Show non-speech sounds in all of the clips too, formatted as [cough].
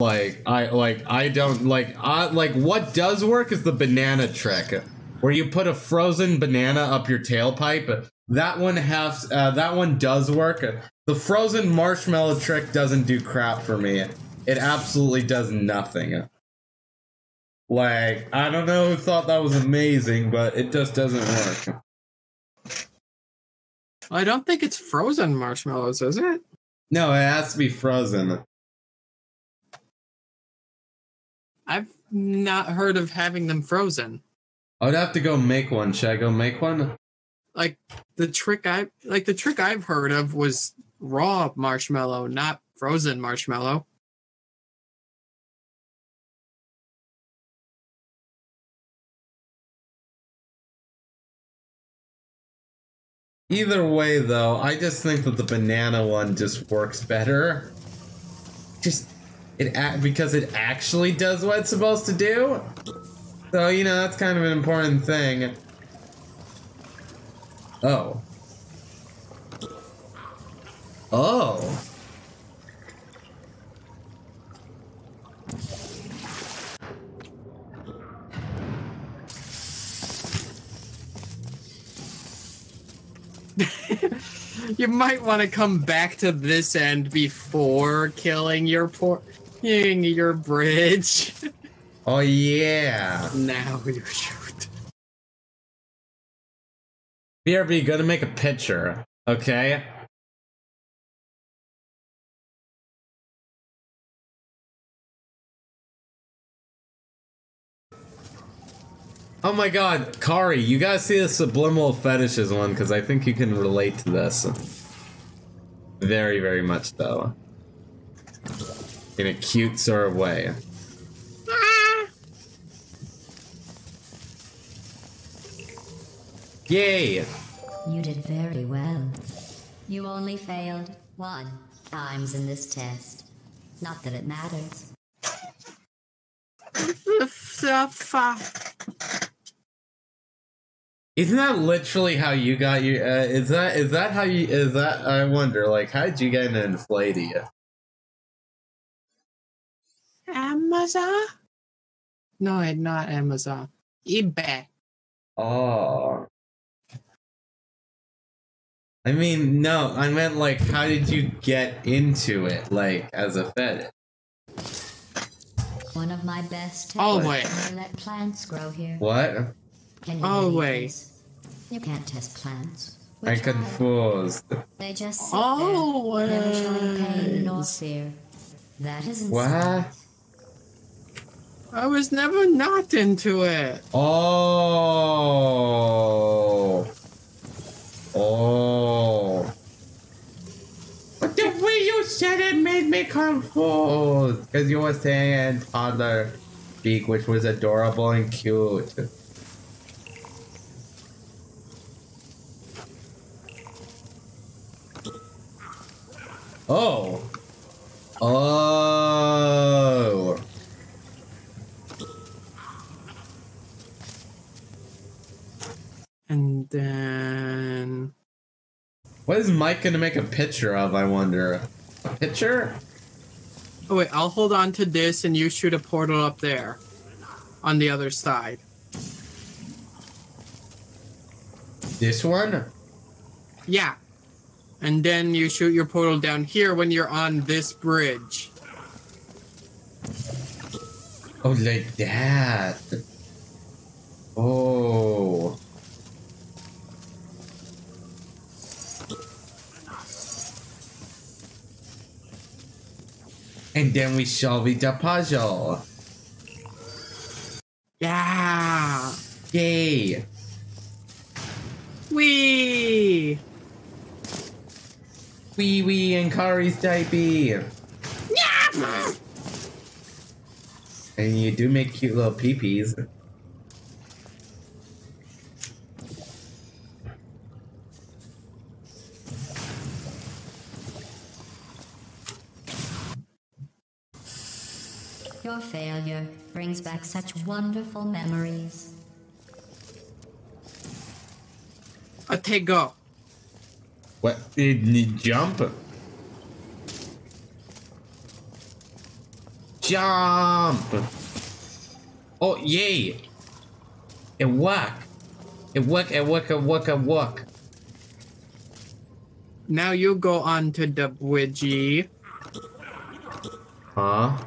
Like I like I don't like I like what does work is the banana trick, where you put a frozen banana up your tailpipe. That one has uh, that one does work. The frozen marshmallow trick doesn't do crap for me. It absolutely does nothing. Like I don't know who thought that was amazing, but it just doesn't work. I don't think it's frozen marshmallows, is it? No, it has to be frozen. I've not heard of having them frozen. I would have to go make one. Should I go make one? Like the trick I like the trick I've heard of was raw marshmallow, not frozen marshmallow. Either way, though, I just think that the banana one just works better. Just it act because it actually does what it's supposed to do. So you know that's kind of an important thing. Oh. Oh. [laughs] you might want to come back to this end before killing your poor your bridge. [laughs] Oh yeah. Now you shoot. BRB, gonna make a picture, okay? Oh my god, Kari, you gotta see the subliminal fetishes one because I think you can relate to this. Very, very much so. In a cute sort of way. Yay! You did very well. You only failed one times in this test. Not that it matters. Isn't that literally how you got your? Uh, is that is that how you? Is that I wonder? Like, how did you get an inflated? Amazon? No, not Amazon. eBay. Oh. I mean, no, I meant like, how did you get into it, like, as a fetish? One of my best Oh, techniques wait. let plants grow here. What? Can you believe wait. this? You can't test plants. We I'm tried. confused. They just sit Oh, there, never showing pain nor fear. That isn't What? science. I was never not into it. Oh. Oh. But the way you said it made me confused. Because you were saying toddler speak, which was adorable and cute. Oh. Oh. And then Mike gonna make a picture of, I wonder? A picture? Oh wait, I'll hold on to this and you shoot a portal up there. On the other side. This one? Yeah. And then you shoot your portal down here when you're on this bridge. Oh, like that. Oh. And then we solve the puzzle. Yeah. Yay. Wee. Wee wee and Kari's diaper. Yeah. And you do make cute little peepees. Your failure brings back such wonderful memories. A take go. What? Did you jump? Jump! Oh, yay! It worked! It worked, it worked, it worked, it worked. Now you go on to the bridgey. Huh?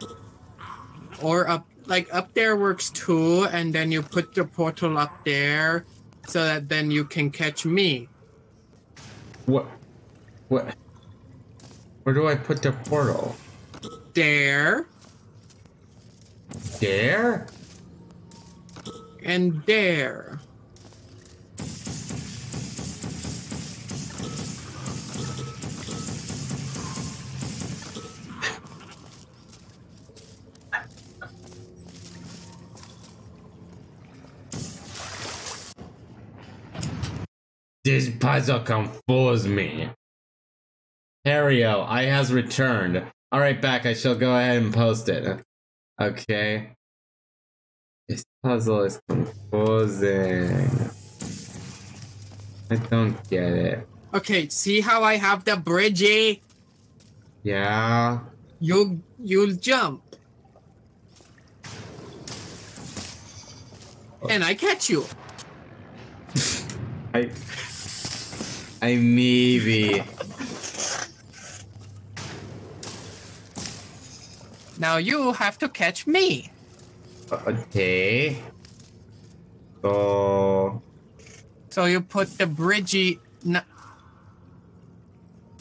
Or up, like up there works too, and then you put the portal up there so that then you can catch me. What? What? Where do I put the portal? There There? and there. This puzzle confuses me. Hario, I has returned. Alright, back. I shall go ahead and post it. Okay. This puzzle is confusing. I don't get it. Okay, see how I have the bridgey? Eh? Yeah? You you'll jump. And I catch you. I. I maybe. Now you have to catch me. Okay. So. So you put the bridgey n-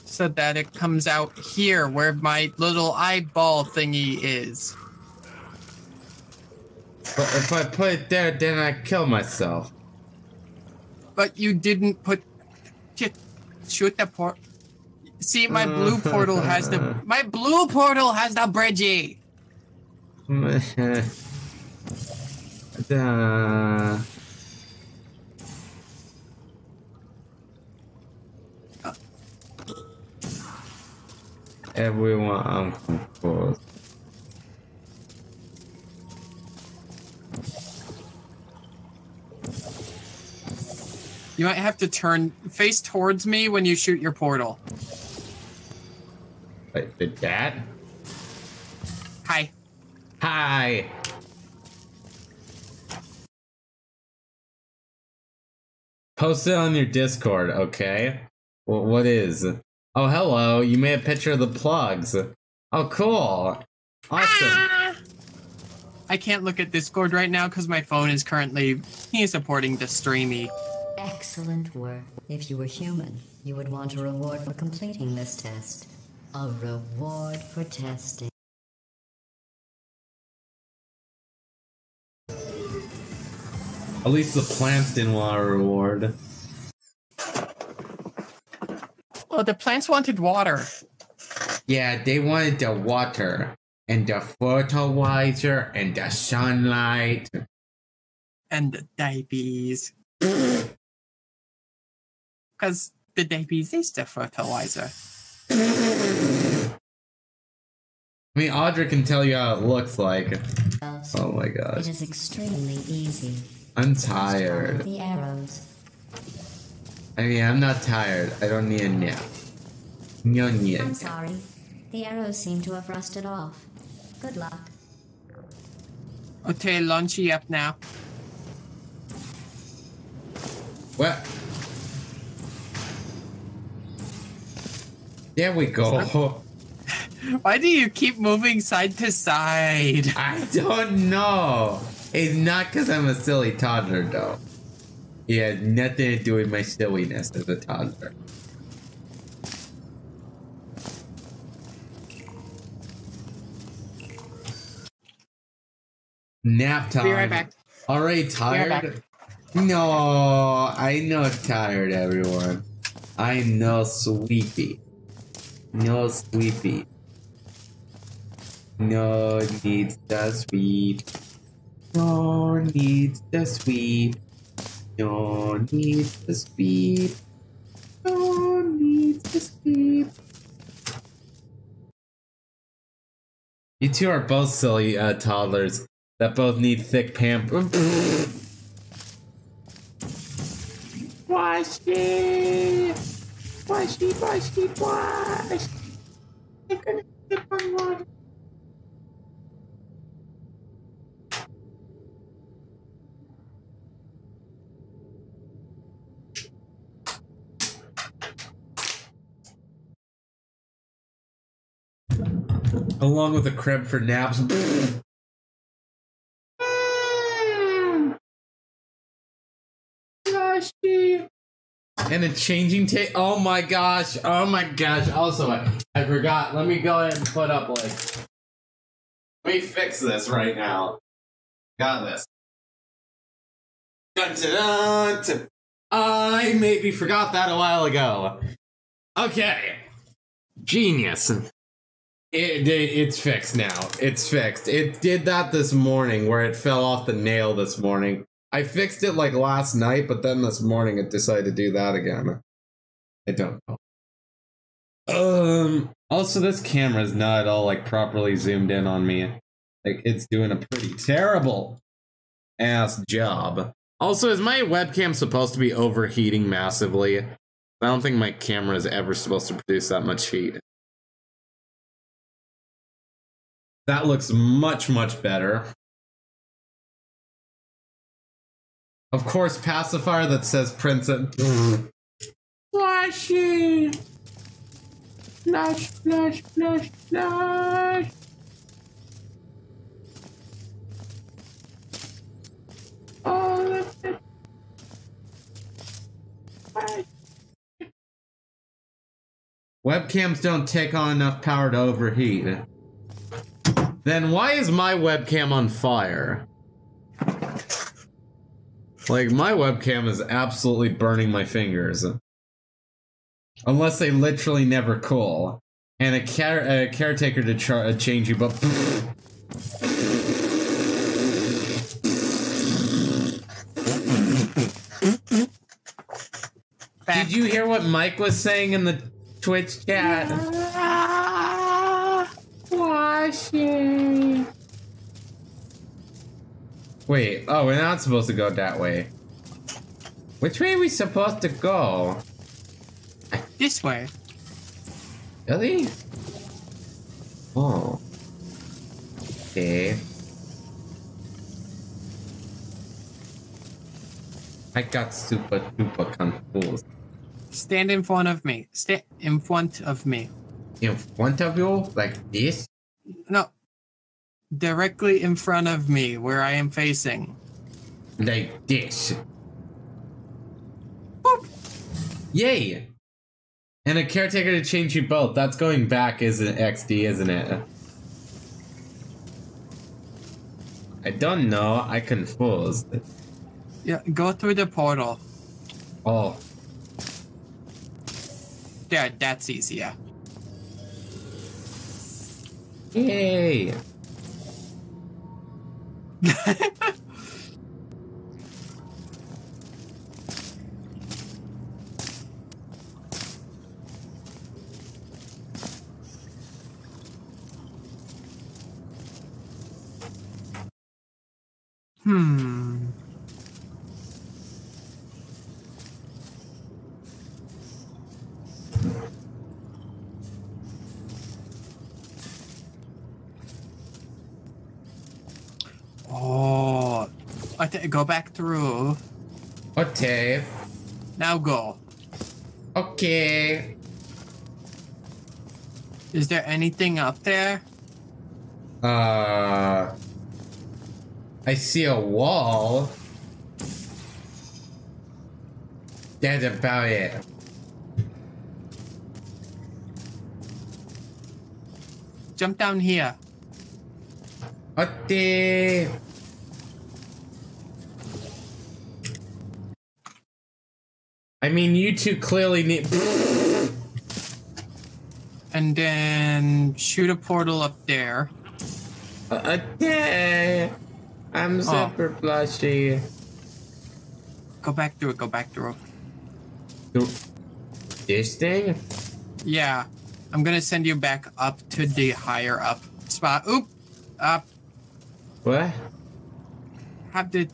so that it comes out here where my little eyeball thingy is. But if I put it there, then I kill myself. But you didn't put shoot the port. See mm. [laughs] my blue portal has the my blue portal has the bridgey. Duh. Everyone, I'm confused. You might have to turn face towards me when you shoot your portal. Wait, did that? Hi. Hi. Post it on your Discord, okay? Well, what is? Oh, hello. You made a picture of the plugs. Oh, cool. Awesome. Ah! I can't look at Discord right now because my phone is currently he's supporting the streamy. Excellent work. If you were human, you would want a reward for completing this test. A reward for testing. At least the plants didn't want a reward. Well, the plants wanted water. Yeah, they wanted the water and the fertilizer and the sunlight. and the diabetes. [laughs] Because the diabetes is the fertilizer. I mean, Audrey can tell you how it looks like. Oh my It gosh. is extremely easy. I'm tired. The arrows. I mean, I'm not tired. I don't need a nap. No need. a I'm sorry. The arrows seem to have rusted off. Good luck. Okay, launchy up now. What? There we go. [laughs] Why do you keep moving side to side? [laughs] I don't know. It's not because I'm a silly toddler, though. It has nothing to do with my silliness as a toddler. Nap time. Be right back. Already right tired? No, I know tired, everyone. I know sleepy. No sleepy. No needs the sweep. No needs the sweep. No needs the sweep. No needs the sweep. You two are both silly uh, toddlers that both need thick [laughs] twice, knee twice. I'm gonna on. Along with a creme for naps. And a changing tape. Oh my gosh. Oh my gosh. Also, I, I forgot. Let me go ahead and put up like. Let me fix this right now. Got this. Dun, dun, dun. I maybe forgot that a while ago. Okay. Genius. It, it, it's fixed now. It's fixed. It did that this morning where it fell off the nail this morning. I fixed it like last night, but then this morning it decided to do that again. I don't know. Um. Also, this camera is not at all like properly zoomed in on me. Like it's doing a pretty terrible ass job. Also, is my webcam supposed to be overheating massively? I don't think my camera is ever supposed to produce that much heat. That looks much, much better. Of course, pacifier that says Princess. Flashy! Flash, flash, flash, flash! Oh. Webcams don't take on enough power to overheat. Then why is my webcam on fire? Like, my webcam is absolutely burning my fingers. Unless they literally never cool. And a, care a caretaker to char uh, change you, but. Did you hear what Mike was saying in the Twitch chat? Washing. Wait, oh, we're not supposed to go that way. Which way are we supposed to go? This way. Really? Oh. Okay. I got super duper confused. Stand in front of me. Stand in front of me. In front of you? Like this? No. Directly in front of me, where I am facing. Like this. Boop. Yay! And a caretaker to change you both. That's going back, isn't XD, isn't it? I don't know. I confused. Yeah, go through the portal. Oh, Yeah, that's easier. yay! Hmm. Go back through. Okay. Now go. Okay. Is there anything up there? Uh. I see a wall. That's about it. Jump down here. Okay. You two clearly need. And then shoot a portal up there. Uh, okay. I'm oh. super plushy. Go back through it, go back through it. This thing? Yeah. I'm gonna send you back up to the higher up spot. Oop! Up. What? Have the.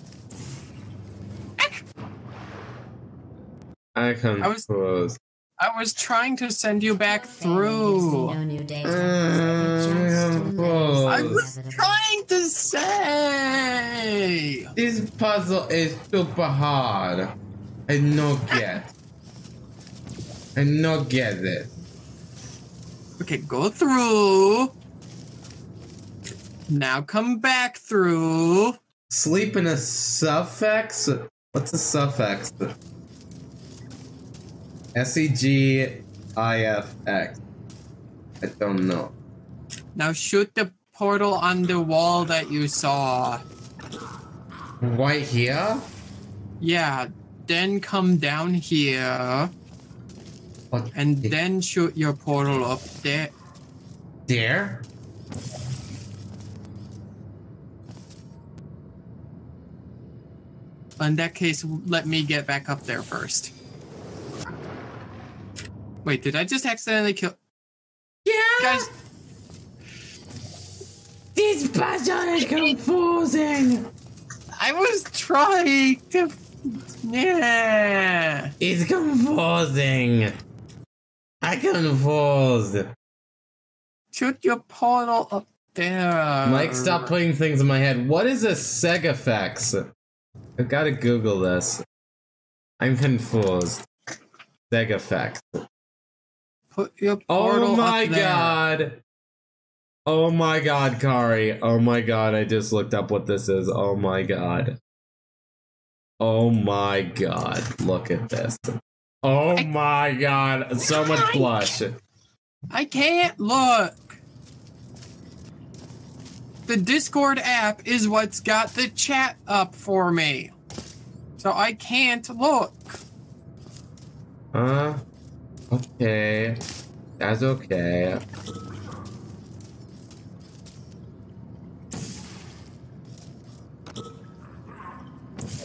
I I was- confused. I was trying to send you back through. no new data. I was trying to say. This puzzle is super hard. I no get. I no get it. Okay, go through. Now come back through. Sleep in a suffix? What's a suffix? S E G I F X. I don't know. Now shoot the portal on the wall that you saw. Right here? Yeah, then come down here What? and then shoot your portal up there. there? In that case, let me get back up there first. Wait, did I just accidentally kill? Yeah! Guys, This puzzle is confusing! I was trying to. Yeah. It's confusing! I confused! Shoot your portal up there. Mike, stop putting things in my head. What is a Segufix? I've got to Google this. I'm confused. Segufix. Put your portal Oh my god. Oh my god, Kari. Oh my god, I just looked up what this is. Oh my god. Oh my god. Look at this. Oh I- my god. So much blush. I can't look. The Discord app is what's got the chat up for me. So I can't look. Uh, okay. That's okay.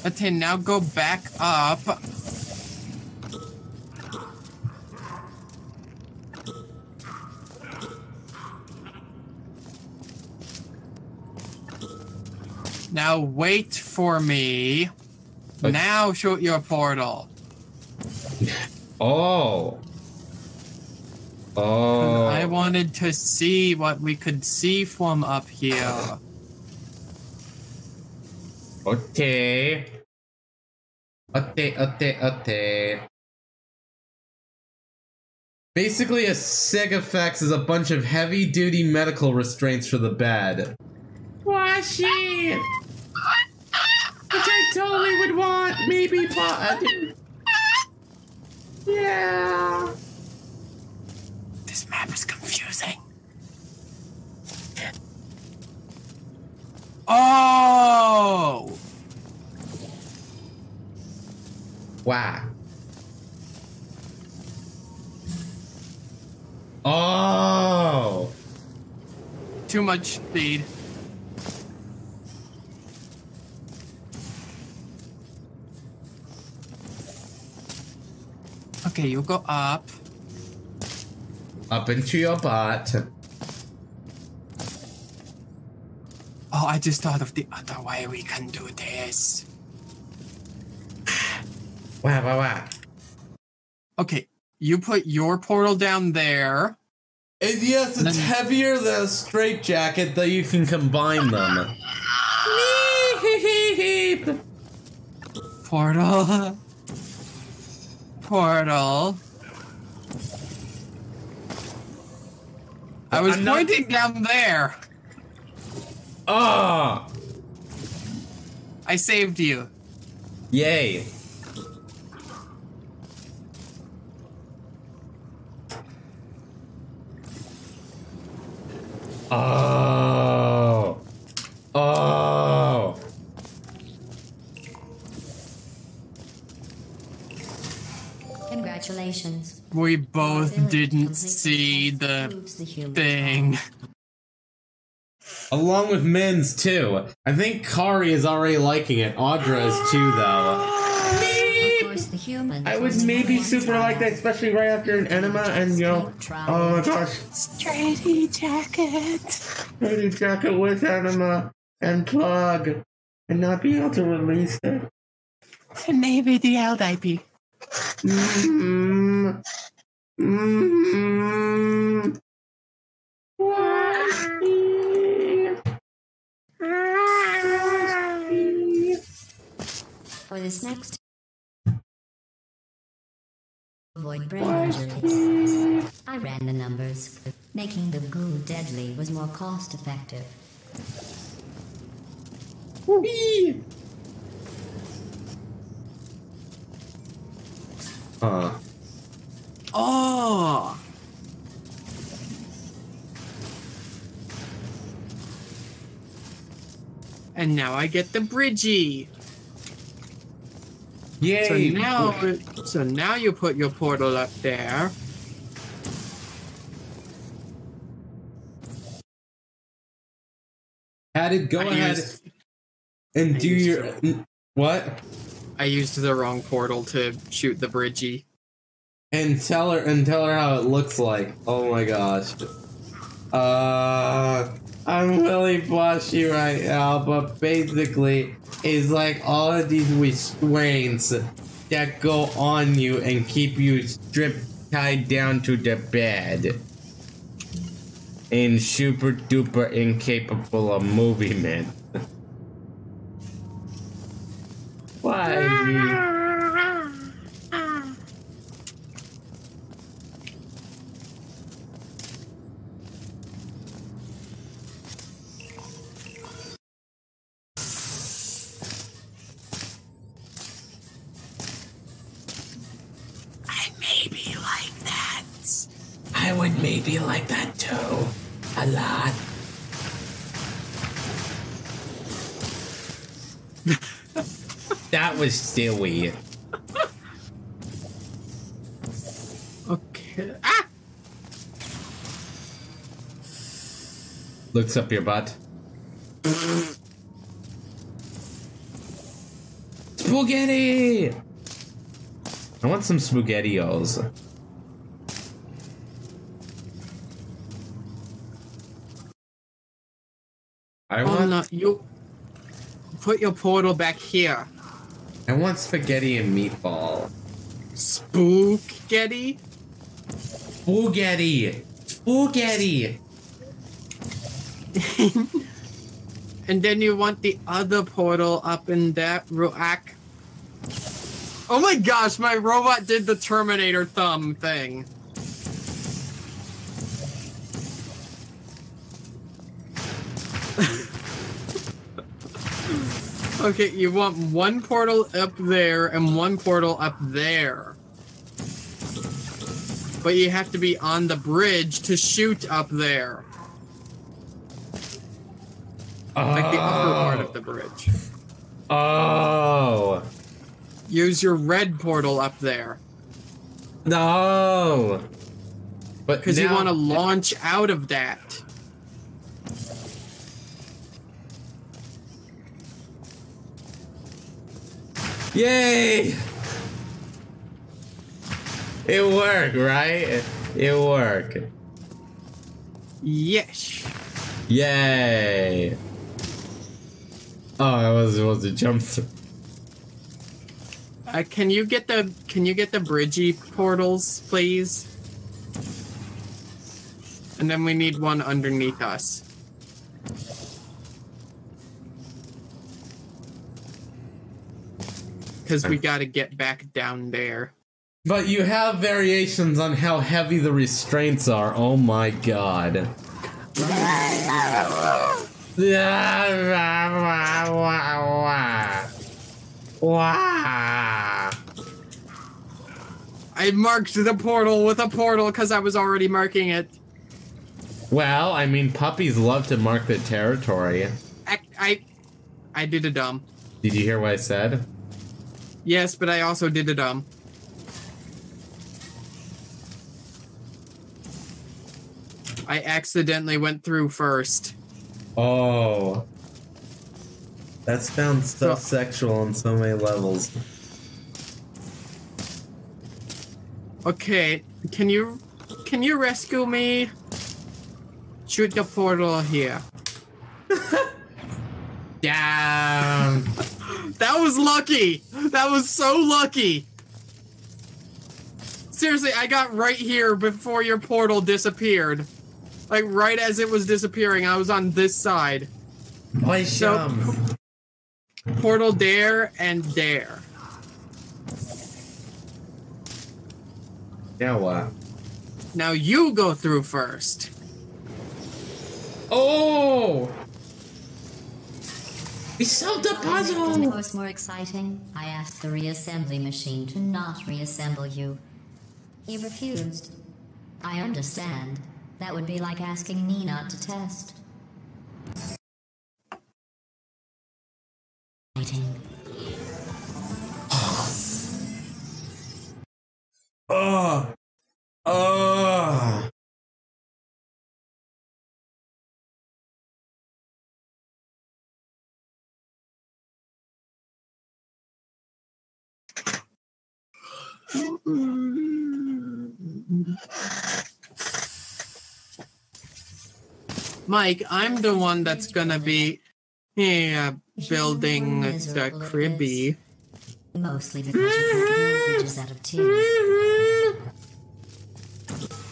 Okay, now go back up. Now wait for me. Okay. Now shoot your portal. [laughs] Oh. Oh. I wanted to see what we could see from up here. Okay. Okay, okay, okay. Basically, a Segufix is a bunch of heavy duty medical restraints for the bed. Washi! Which I totally would want, maybe, but. Yeah. This map is confusing. Oh! Wow. Oh! Too much speed. Okay, you go up. Up into your butt. Oh, I just thought of the other way we can do this. Wow, wow, wow. Okay, you put your portal down there. And yes, it's Then- heavier than a straight jacket that you can combine them. Portal. Portal. I was I'm not- pointing down there. Ah! I saved you. Yay. Oh. We both Ability didn't see the the thing. Along with Mins too. I think Kari is already liking it. Audra is too though. Of course, the humans. I would was maybe super trial. like that, especially right after an enema and you know. Oh my gosh. Straighty jacket. Pretty jacket with enema and plug. And not be able to release it. Maybe the LDIP. Mm-hmm. Mm-hmm. For this next. Avoid brain injuries. I ran the numbers. Making the goo deadly was more cost effective. Whee! Huh. Oh. And now I get the bridgey. Yay! So now, so now you put your portal up there. Had it go I ahead used, and I do your what? I used the wrong portal to shoot the bridgey. And tell her and tell her how it looks like. Oh my gosh. Uh I'm really blushy right now, but basically it's like all of these restraints that go on you and keep you stripped tied down to the bed. And super duper incapable of movement. Why? Silly. Okay. Ah! Looks up your butt. Spaghetti! I want some spaghettios. I Oh want no, you put your portal back here. I want spaghetti and meatball. Spook Getty. Spaghetti! Spaghetti! [laughs] and then you want the other portal up in that rack. Oh my gosh, my robot did the Terminator thumb thing. Okay, you want one portal up there and one portal up there. But you have to be on the bridge to shoot up there. Like the upper part of the oh. bridge. Oh! Use your red portal up there. No! But Because you want to launch out of that. Yay! It worked, right? It worked. Yes. Yay! Oh, I was it to jump. Uh, can you get the can you get the bridgey portals, please? And then we need one underneath us. Because we got to get back down there. But you have variations on how heavy the restraints are. Oh my god. [laughs] I marked the portal with a portal because I was already marking it. Well, I mean, puppies love to mark the territory. I, I, I did a dumb. Did you hear what I said? Yes, but I also did it um. I accidentally went through first. Oh. That sounds so sexual on so many levels. Okay, can you can you rescue me? Shoot the portal here. [laughs] Damn. That was lucky. That was so lucky. Seriously, I got right here before your portal disappeared. Like right as it was disappearing, I was on this side. Why So-? Portal there and there. Now what? Now you go through first. Oh! We solved the make the course more exciting, I asked the reassembly machine to not reassemble you. He refused. I understand. That would be like asking me not to test. Mike, I'm the one that's gonna be yeah, building the cribby. Mostly because you can't build bridges out of two.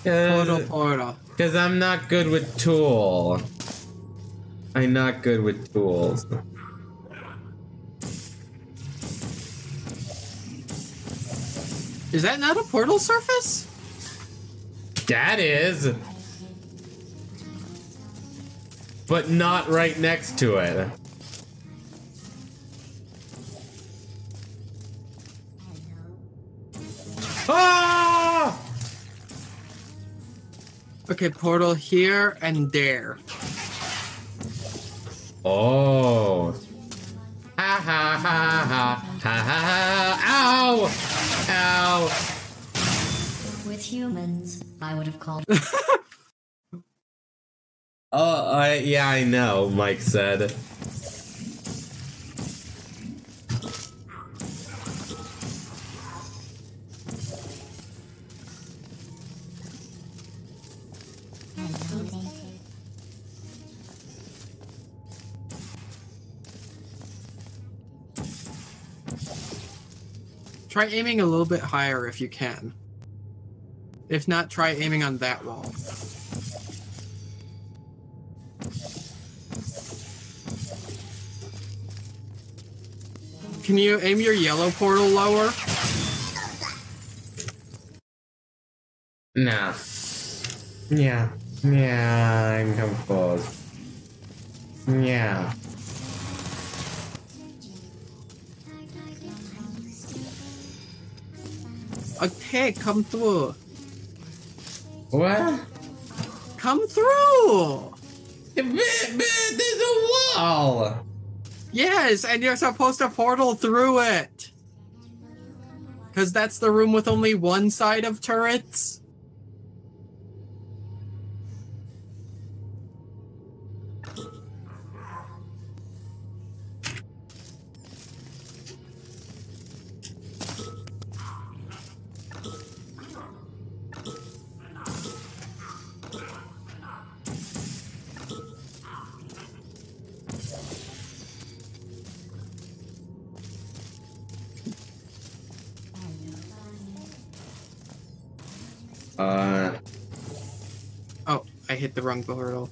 Portal, uh, portal. Because I'm not good with tool. I'm not good with tools. Is that not a portal surface? That is. But not right next to it. Ah! Okay, portal here and there. Oh. Ha ha ha ha ha ha ha. Ow! Ow! With humans, I would have called [laughs] Oh, I, yeah, I know, Mike said. Try aiming a little bit higher if you can. If not, try aiming on that wall. Can you aim your yellow portal lower? Nah. Yeah. Yeah, I'm confused. Yeah. Okay, come through. What? Come through! But, but there's a wall! Yes, and you're supposed to portal through it. Because that's the room with only one side of turrets. Wrong portal.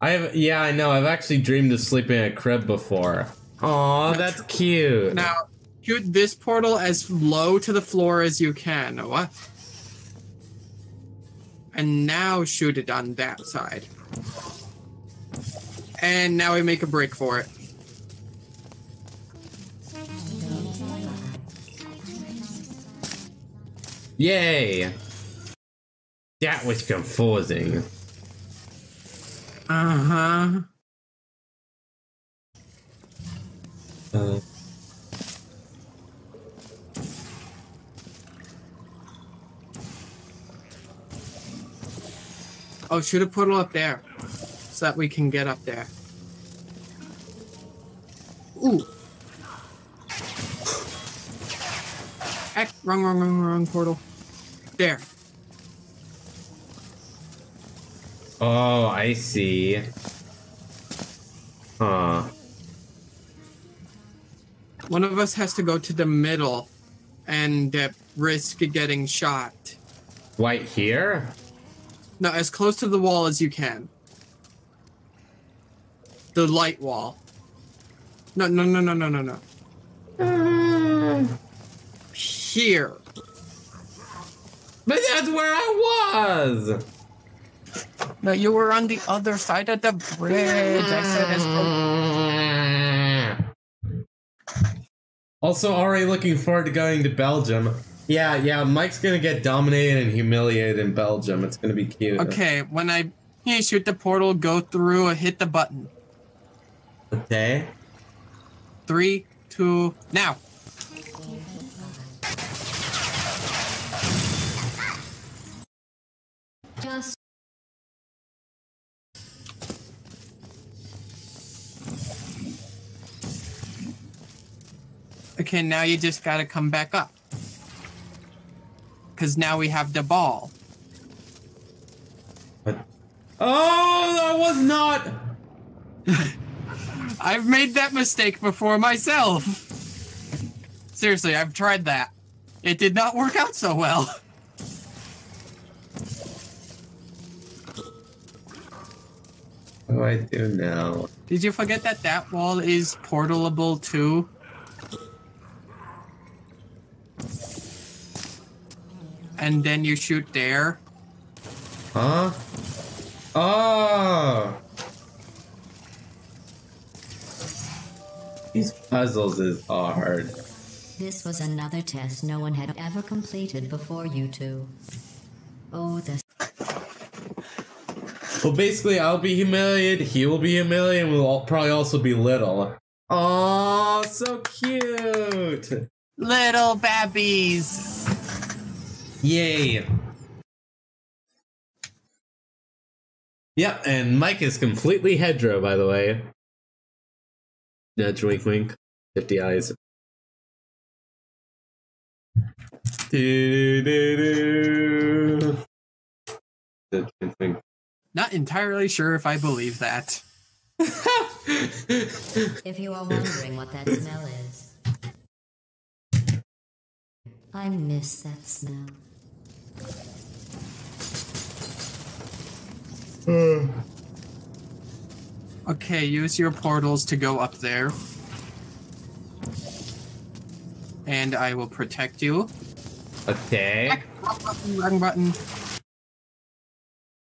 I've, yeah, I know, I've actually dreamed of sleeping in a crib before. Aw, that's cute. Now, shoot this portal as low to the floor as you can. What? And now shoot it on that side. And now we make a break for it. Yay! That was confusing. Uh huh. Uh, Oh, shoot a portal up there. So that we can get up there. Ooh. Heck, wrong, wrong, wrong, wrong portal. There. Oh, I see. Huh. One of us has to go to the middle and uh, risk getting shot. Right here? No, as close to the wall as you can. The light wall. No, no, no, no, no, no, no. [sighs] Here. But that's where I was! No, you were on the other side of the bridge. I said as Also, already looking forward to going to Belgium. Yeah, yeah, Mike's gonna get dominated and humiliated in Belgium. It's gonna be cute. Okay, when I yeah, shoot the portal, go through, uh, hit the button. Okay. Three, two, now. Okay, now you just gotta come back up. Because now we have the ball. What? Oh, that was not. [laughs] I've made that mistake before myself. Seriously, I've tried that. It did not work out so well. [laughs] What do I do now? Did you forget that that wall is portalable too? And then you shoot there. Huh? Oh. These puzzles is hard. this was another test no one had ever completed before you two. Oh, the Well, basically, I'll be humiliated. He will be humiliated. and We'll all, probably also be little. Oh, so cute! Little babbies. Yay! Yep, and Mike is completely hedro, by the way. Nudge, wink, wink. 50 eyes. Do, do, do. Nudge, wink, wink. Not entirely sure if I believe that. if you are wondering what that smell is. I miss that smell. Hmm. Okay, use your portals to go up there. And I will protect you. okay. Wrong button, wrong button.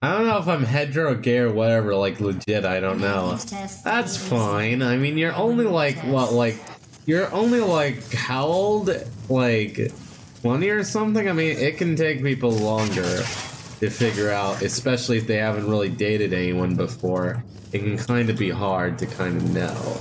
I don't know if I'm hetero, gay, or whatever. Like legit, I don't know. That's fine. I mean, you're only like what, like you're only like how old? Like twenty or something. I mean, it can take people longer to figure out, especially if they haven't really dated anyone before. It can kind of be hard to kind of know,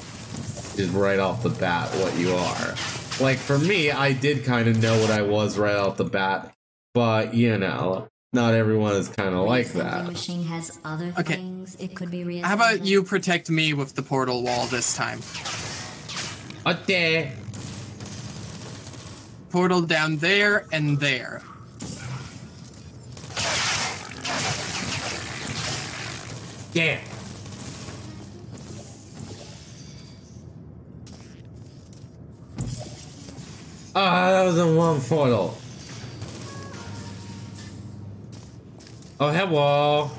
just right off the bat, what you are. Like for me, I did kind of know what I was right off the bat, but you know, not everyone is kind of like that. machine has other Okay. things it could be reassembled. How about you protect me with the portal wall this time? Okay. Portal down there and there. Yeah. Ah, that was in one portal. Oh, hello.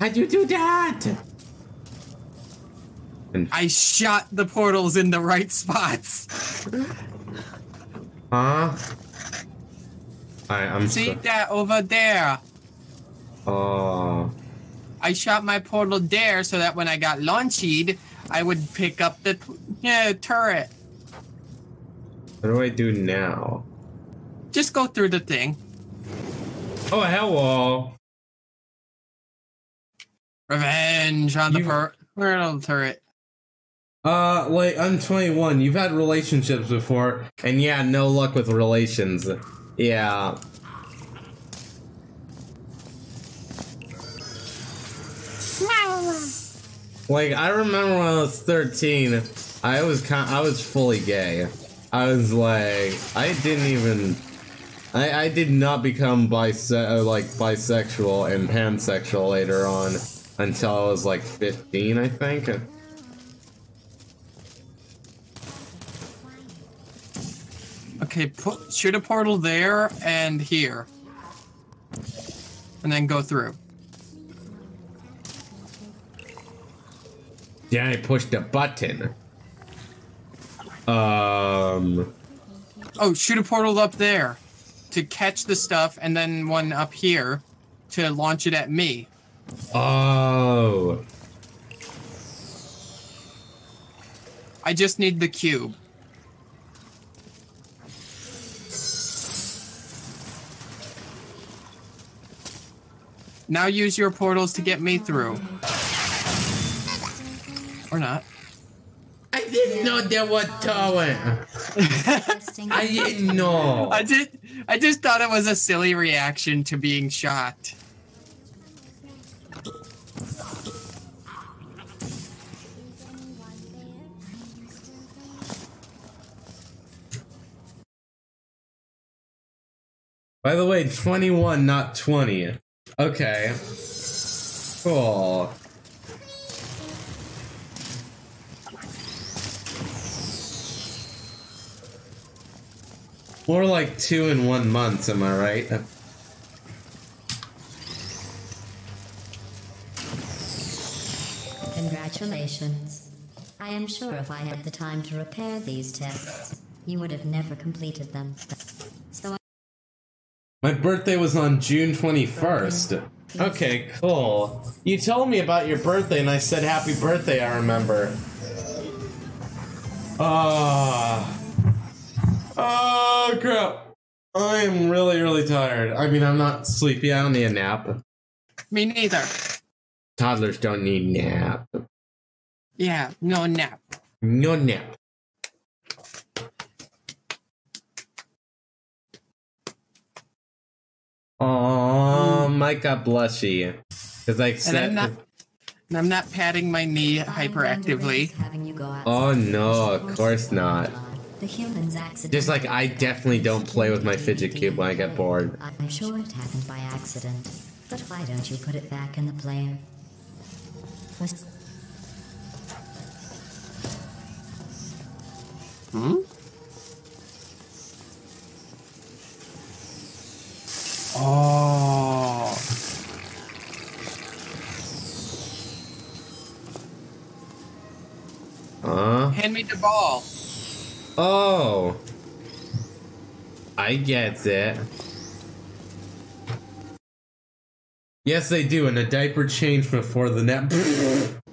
How'd you do that? I shot the portals in the right spots. [laughs] huh? I, I'm See so- that over there? Oh. I shot my portal there so that when I got launched, I would pick up the yeah, turret. What do I do now? Just go through the thing. Oh, hello. Revenge on the You- per- portal turret. Uh, like, I'm 21. You've had relationships before, and yeah, no luck with relations. Yeah. Like, I remember when I was 13, I was kind I was fully gay. I was like, I didn't even, I, I did not become bise- uh, like bisexual and pansexual later on until I was like 15, I think. Okay, put, shoot a portal there and here. And then go through. Yeah, I pushed a button. Um. Oh, shoot a portal up there to catch the stuff, and then one up here to launch it at me. Oh. I just need the cube. Now use your portals to get me through. Or not. I didn't know there were towing. [laughs] I didn't know. I just I just thought it was a silly reaction to being shot. By the way, 21, not 20. Okay. Cool. More like two in one month, am I right? Congratulations. I am sure if I had the time to repair these tests, you would have never completed them. My birthday was on June 21st. Okay, cool. You told me about your birthday and I said happy birthday, I remember. Ah. Oh, crap. I am really, really tired. I mean, I'm not sleepy. I don't need a nap. Me neither. Toddlers don't need nap. Yeah, no nap. No nap. Oh, Mike got blushy. Because I And I'm said. not and I'm not patting my knee hyperactively. Having you go outside Oh, no, of course not. The humans accident. Just like I definitely don't play with my fidget cube when I get bored. I'm sure it happened by accident. But why don't you put it back in the player? Was Hmm? The ball. Oh. I get it. Yes, they do, and a diaper change before the nap. [laughs]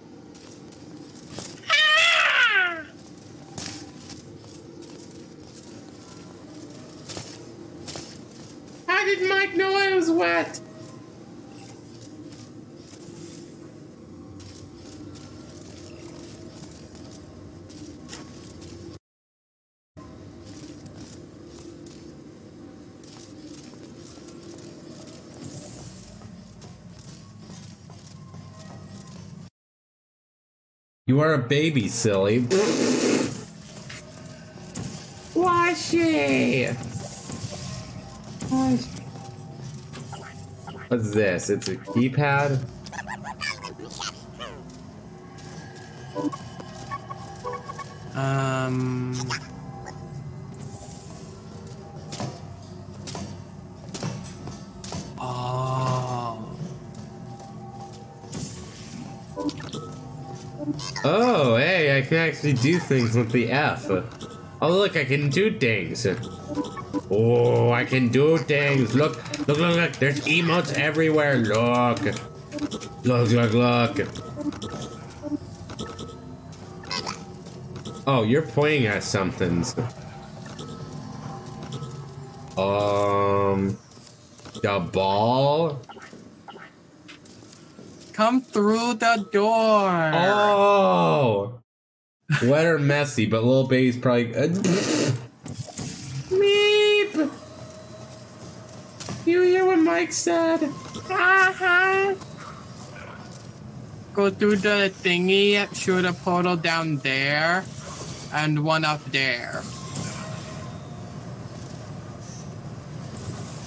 You are a baby, silly. Washy! What's this? It's a keypad? Actually do things with the F. Oh, look, I can do things. Oh, I can do things. Look, look, look, look. There's emotes everywhere. Look. Look, look, look. Oh, you're pointing at something. Um, the ball. Come through the door. Oh, wet or messy, but little baby's probably. Uh, Meep. You hear what Mike said? Uh-huh. Go through the thingy, shoot a portal down there, and one up there.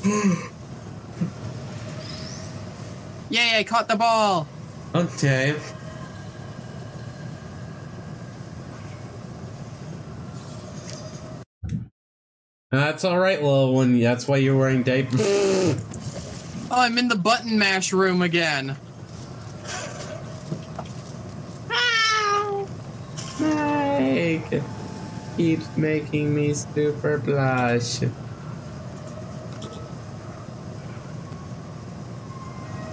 [gasps] Yay, I caught the ball! Okay. That's all right, little one. That's why you're wearing diapers. Oh, [laughs] I'm in the button mash room again. Mike keeps making me super blush.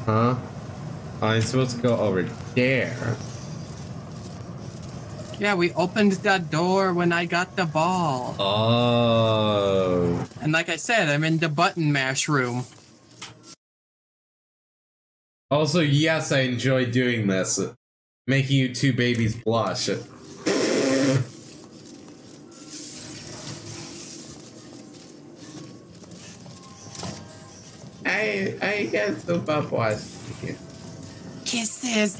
Huh? I'm supposed to go over there. Yeah, we opened that door when I got the ball. Oh. And like I said, I'm in the button mash room. Also, yes, I enjoy doing this. Making you two babies blush. I I get super blush. Kisses.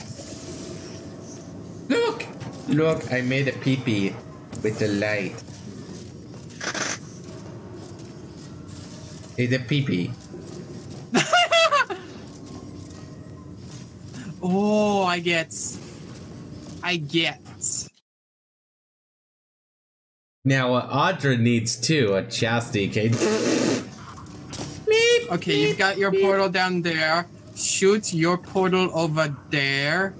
Look! Look, I made a peepee -pee with the light. It's a peepee. -pee. [laughs] Oh, I get. I get. Now, what Audra needs too, a chastity cage. Okay, you've got your portal down there. Shoot your portal over there.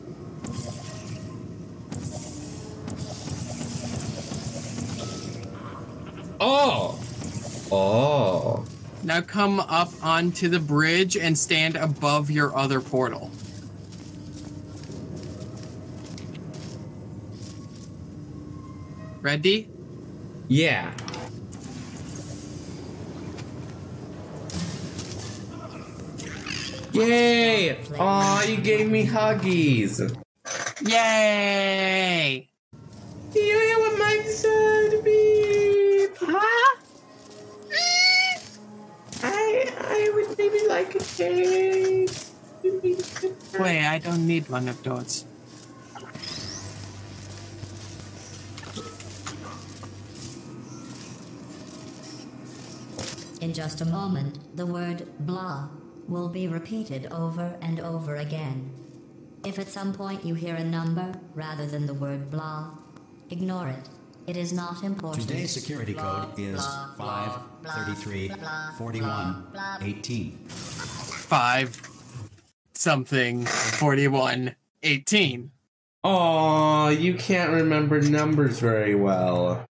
Oh! Oh. Now come up onto the bridge and stand above your other portal. Ready? Yeah. Yay! Aw, you gave me huggies. Yay! You have my son, beep. I I would maybe like a cake. Wait, I don't need one of those. In just a moment, the word blah will be repeated over and over again. If at some point you hear a number rather than the word blah, ignore it. It is not important. Today's security Blah, code is blah, 5 blah, 33 blah, 41 blah, 18. Five something 41 18. Aw, you can't remember numbers very well.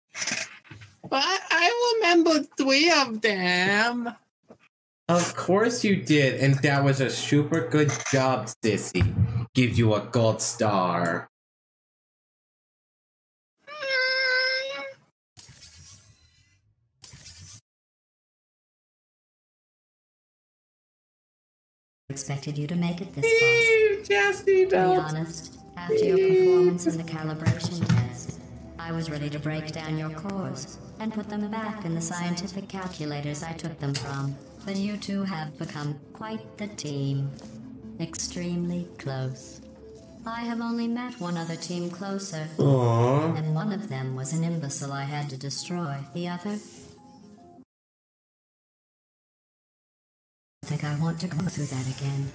But I remember three of them. Of course you did, and that was a super good job, Sissy. Give you a gold star. Expected you to make it this far. Chastity To be honest, after your performance in the calibration test, I was ready to break down your cores and put them back in the scientific calculators I took them from. But you two have become quite the team. Extremely close. I have only met one other team closer, Aww. and one of them was an imbecile I had to destroy. The other? Think I want to go through that again.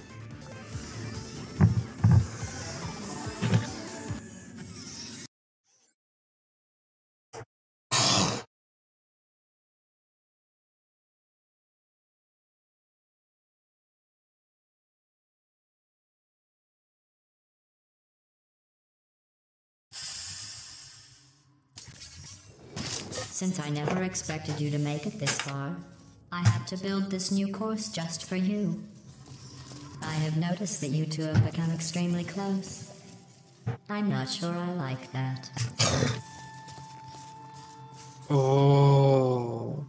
Since I never expected you to make it this far, I had to build this new course just for you. I have noticed that you two have become extremely close. I'm not sure I like that. Oh.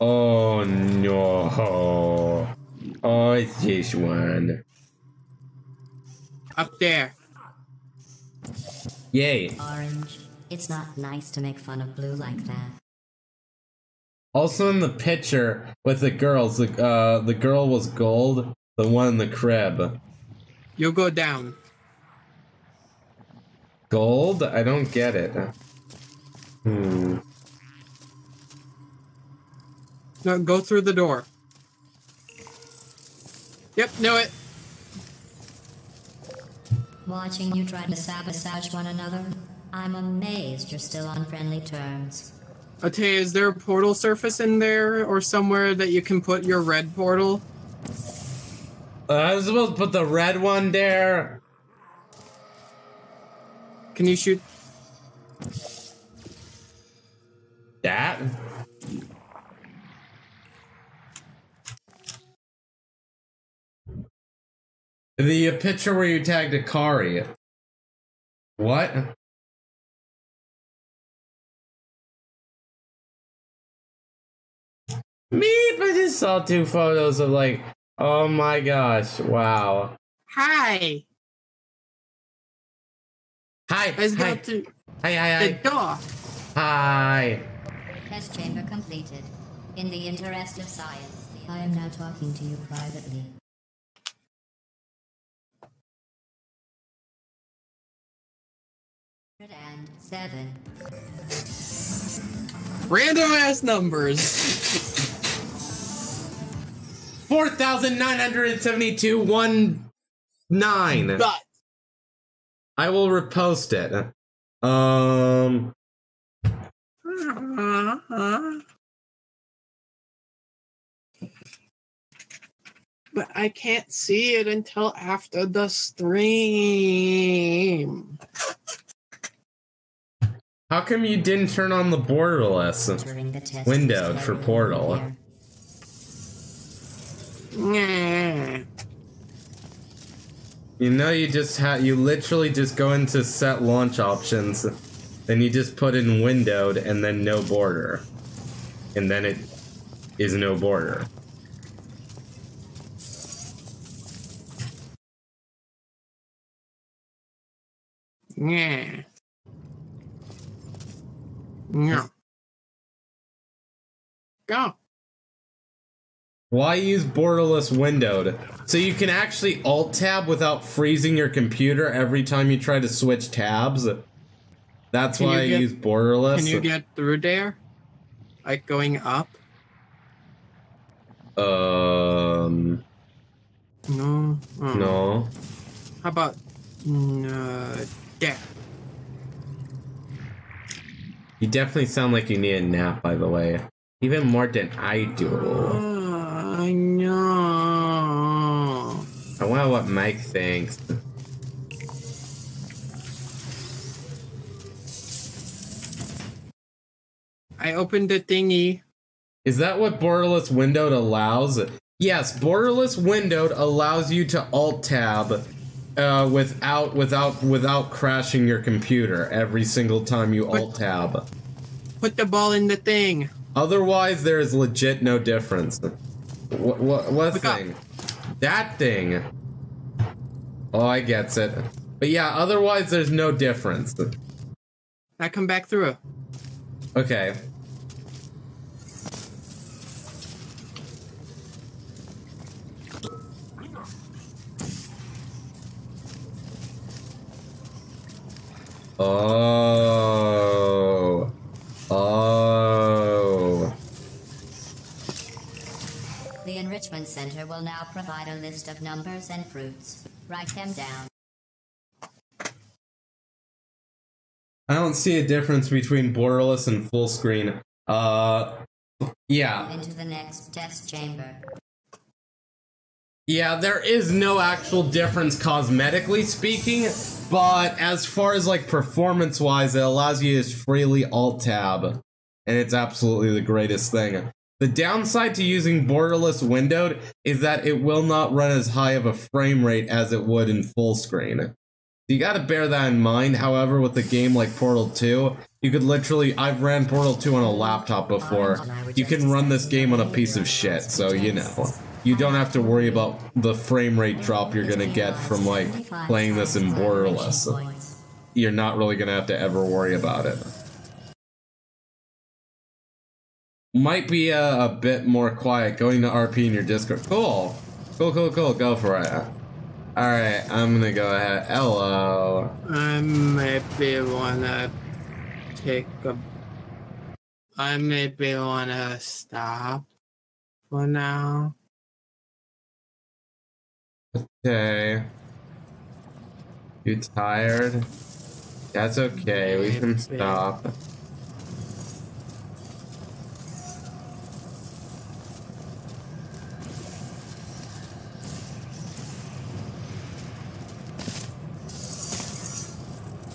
Oh no. Oh, it's this one. Up there. Yay. Orange, it's not nice to make fun of blue like that. Also in the picture with the girls, the uh the girl was gold, the one in the crib. You'll go down. Gold? I don't get it. Hmm. No, go through the door. Yep, knew it. Watching you try to sabotage one another, I'm amazed you're still on friendly terms. Okay, is there a portal surface in there or somewhere that you can put your red portal? Uh, I was supposed to put the red one there. Can you shoot? That? The picture where you tagged Akari. What? Me, I just saw two photos of like, oh my gosh, wow. Hi. Hi, Let's hi, go to hi, hi, the hi, door. hi. Test chamber completed. In the interest of science, I am now talking to you privately. And seven. Random ass numbers. [laughs] 4,972, 1, 9. But I will repost it. Um, but I can't see it until after the stream. how come you didn't turn on the borderless? During the test Windowed for display Portal. You know, you just have you literally just go into set launch options, then you just put in windowed and then no border, and then it is no border. Yeah. Yeah. Go. Why use borderless windowed? So you can actually alt tab without freezing your computer every time you try to switch tabs. That's Can why I get- use borderless. Can you get through there? Like going up? um No. Oh. no. How about no, there? You definitely sound like you need a nap, by the way. Even more than I do. Oh, I know. I wonder what Mike thinks. I opened the thingy. Is that what borderless windowed allows? Yes, borderless windowed allows you to alt tab uh, without without without crashing your computer every single time you alt tab. Put the ball in the thing. Otherwise, there is legit no difference. What what, what up. thing? That thing. Oh, I gets it. But yeah, otherwise there's no difference. I come back through. Okay. Oh. Oh. The Enrichment Center will now provide a list of numbers and fruits. Write them down. I don't see a difference between borderless and full screen. Uh yeah. Into the next test chamber. Yeah, there is no actual difference cosmetically speaking, but as far as like performance wise, it allows you to freely alt tab, and it's absolutely the greatest thing. The downside to using borderless windowed is that it will not run as high of a frame rate as it would in full screen. You gotta bear that in mind. However, with a game like Portal 2, you could literally, I've ran Portal 2 on a laptop before. You can run this game on a piece of shit, so you know. You don't have to worry about the frame rate drop you're gonna get from like playing this in borderless. You're not really gonna have to ever worry about it. Might be a, a bit more quiet going to RP in your Discord. Cool. Cool, cool, cool. Go for it. Alright, I'm gonna go ahead. Hello. I maybe wanna take a. I maybe wanna stop for now. Okay. You tired? That's okay. We can stop.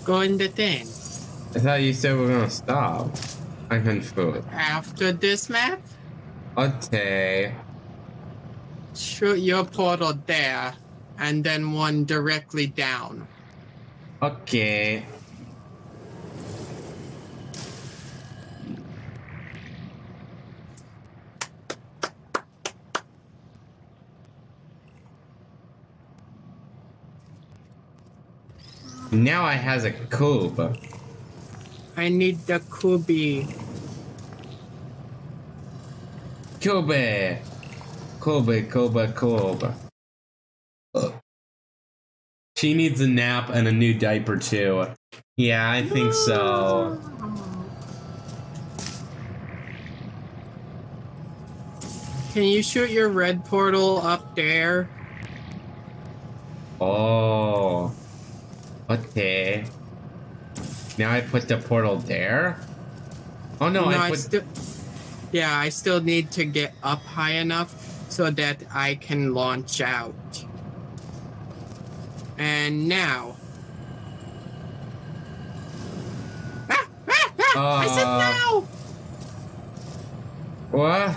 Go in the thing. I thought you said we are gonna stop. I'm confused. After this map, Okay. shoot your portal there. and then one directly down. Okay. Now I has a cube. I need the. Kobe. Kobe, Kobe, Kobe. Ugh. She needs a nap and a new diaper too. Yeah, I think so. Can you shoot your red portal up there? Oh. Okay. Now I put the portal there? Oh no, I I put still. Yeah, I still need to get up high enough so that I can launch out. And now. Ah, ah, ah, I said Uh, now! What?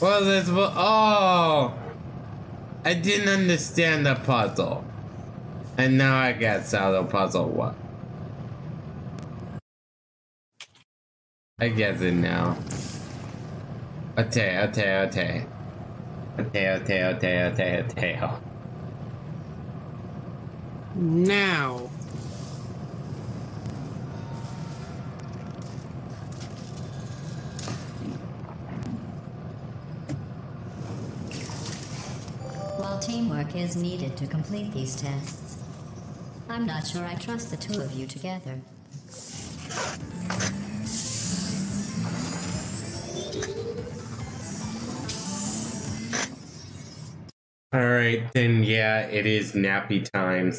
What is this? Oh! I didn't understand the puzzle. And now I get how the puzzle what? I get it now. Okay, okay, okay. Okay, okay, okay, okay, okay. Now. While teamwork is needed to complete these tests, I'm not sure I trust the two of you together. Alright, then yeah, it is nappy time.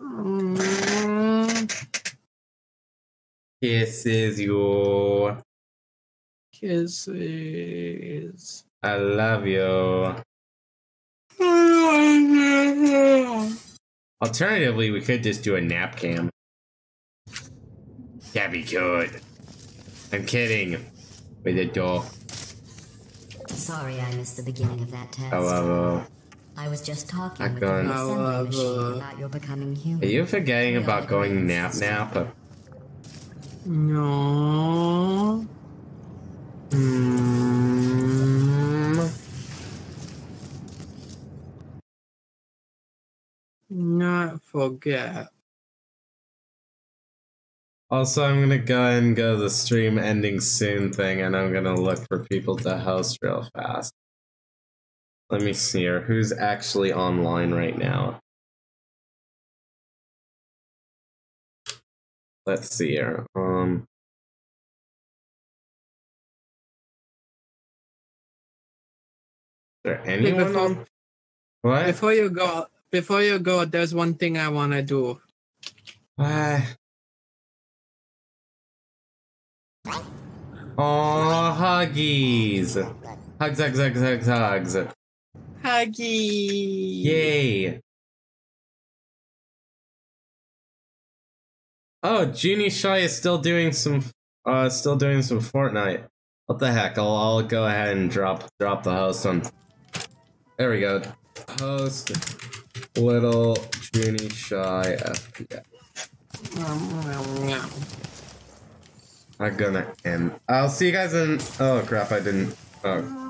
Mm, Kisses you. Kisses. I love you. Alternatively, we could just do a nap cam. That'd be good. I'm kidding. With a door. Sorry I missed the beginning of that test. However, I was just talking I'm with the going- assembly machine However. about your becoming human. are you forgetting We about going nap brains. nap? No. Mm. Not forget. Also, I'm gonna go ahead and go to the stream ending soon thing, and I'm gonna look for people to host real fast. Let me see here. Who's actually online right now? Let's see here. Um. Is there anyone before- on? What? Before you go, before you go, there's one thing I want to do. [sighs] Uh, oh, huggies! Hugs, hugs, hugs, hugs, hugs. Huggy. Yay! Oh, Genie Shy is still doing some, uh, still doing some Fortnite. What the heck? I'll, I'll go ahead and drop, drop the host on. There we go. Host, little Genie Shy FPS. I'm gonna end. I'll see you guys in. Oh crap! I didn't. Oh,